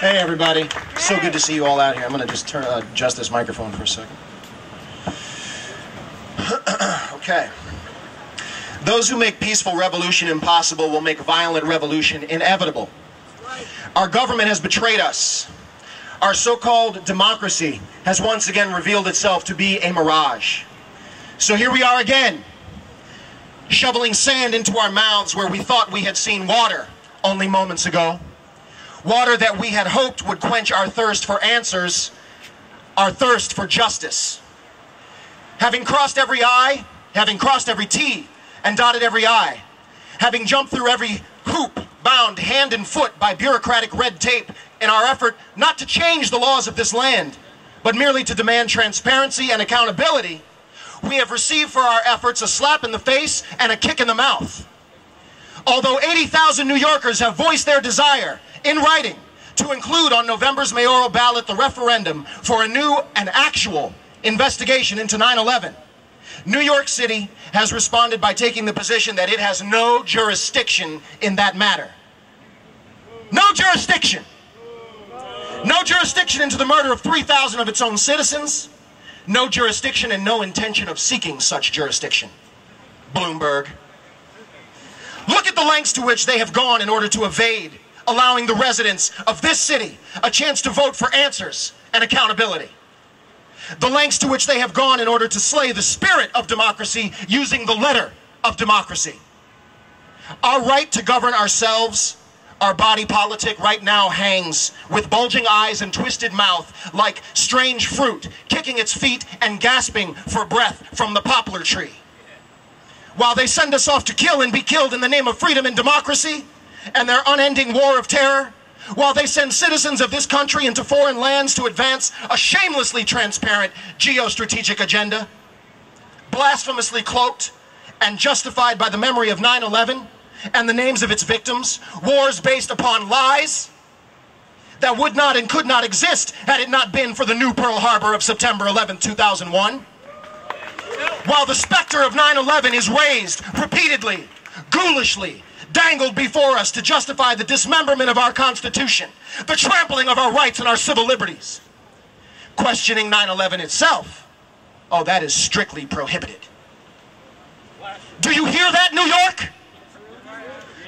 Hey, everybody. So good to see you all out here. I'm going to just turn uh, adjust this microphone for a second. okay. Those who make peaceful revolution impossible will make violent revolution inevitable. Our government has betrayed us. Our so-called democracy has once again revealed itself to be a mirage. So here we are again, shoveling sand into our mouths where we thought we had seen water only moments ago. Water that we had hoped would quench our thirst for answers, our thirst for justice. Having crossed every I, having crossed every T, and dotted every I, having jumped through every hoop, bound hand and foot by bureaucratic red tape in our effort not to change the laws of this land, but merely to demand transparency and accountability, we have received for our efforts a slap in the face and a kick in the mouth. Although 80,000 New Yorkers have voiced their desire in writing to include on November's mayoral ballot the referendum for a new and actual investigation into 9-11, New York City has responded by taking the position that it has no jurisdiction in that matter. No jurisdiction. No jurisdiction into the murder of 3,000 of its own citizens. No jurisdiction and no intention of seeking such jurisdiction. Bloomberg. Look at the lengths to which they have gone in order to evade allowing the residents of this city a chance to vote for answers and accountability. The lengths to which they have gone in order to slay the spirit of democracy using the letter of democracy. Our right to govern ourselves, our body politic right now hangs with bulging eyes and twisted mouth like strange fruit, kicking its feet and gasping for breath from the poplar tree. While they send us off to kill and be killed in the name of freedom and democracy, and their unending war of terror, while they send citizens of this country into foreign lands to advance a shamelessly transparent geostrategic agenda, blasphemously cloaked and justified by the memory of 9-11 and the names of its victims, wars based upon lies that would not and could not exist had it not been for the new Pearl Harbor of September 11, 2001. While the specter of 9-11 is raised repeatedly, ghoulishly, dangled before us to justify the dismemberment of our Constitution, the trampling of our rights and our civil liberties. Questioning 9-11 itself, oh, that is strictly prohibited. Do you hear that, New York?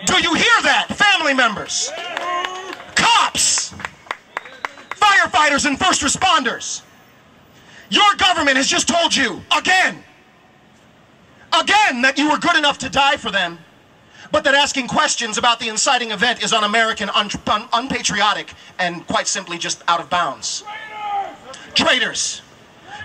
Do you hear that, family members? Cops, firefighters, and first responders. Your government has just told you, again, again, that you were good enough to die for them but that asking questions about the inciting event is un-American, un un unpatriotic, and quite simply just out of bounds. Traitors.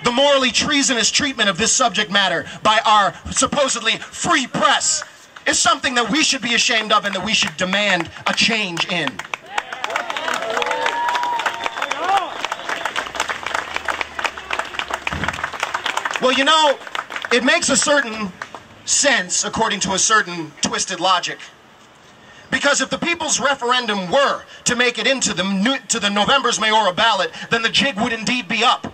The morally treasonous treatment of this subject matter by our supposedly free press is something that we should be ashamed of and that we should demand a change in. Well, you know, it makes a certain sense according to a certain twisted logic. Because if the people's referendum were to make it into the, to the November's mayoral ballot, then the jig would indeed be up.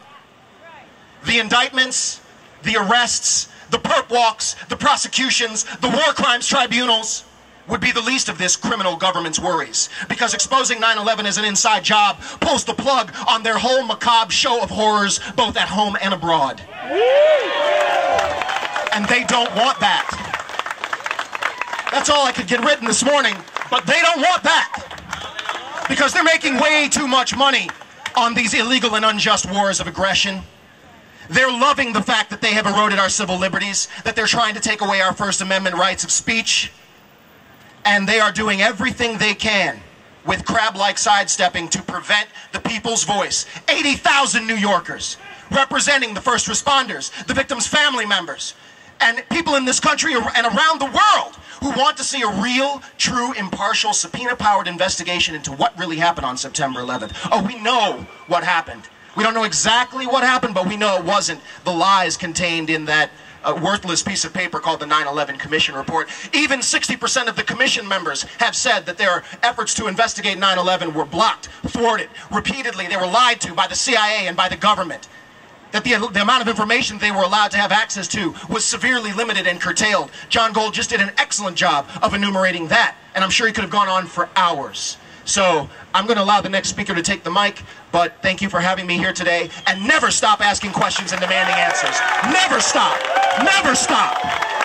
The indictments, the arrests, the perp walks, the prosecutions, the war crimes tribunals would be the least of this criminal government's worries. Because exposing 9-11 as an inside job pulls the plug on their whole macabre show of horrors both at home and abroad and they don't want that. That's all I could get written this morning, but they don't want that. Because they're making way too much money on these illegal and unjust wars of aggression. They're loving the fact that they have eroded our civil liberties, that they're trying to take away our First Amendment rights of speech, and they are doing everything they can with crab-like sidestepping to prevent the people's voice. 80,000 New Yorkers representing the first responders, the victims' family members, and people in this country and around the world who want to see a real, true, impartial, subpoena-powered investigation into what really happened on September 11th. Oh, we know what happened. We don't know exactly what happened, but we know it wasn't the lies contained in that uh, worthless piece of paper called the 9-11 Commission Report. Even 60% of the commission members have said that their efforts to investigate 9-11 were blocked, thwarted, repeatedly. They were lied to by the CIA and by the government that the, the amount of information they were allowed to have access to was severely limited and curtailed. Jon Gold just did an excellent job of enumerating that, and I'm sure he could have gone on for hours. So I'm going to allow the next speaker to take the mic, but thank you for having me here today. And never stop asking questions and demanding answers. Never stop. Never stop.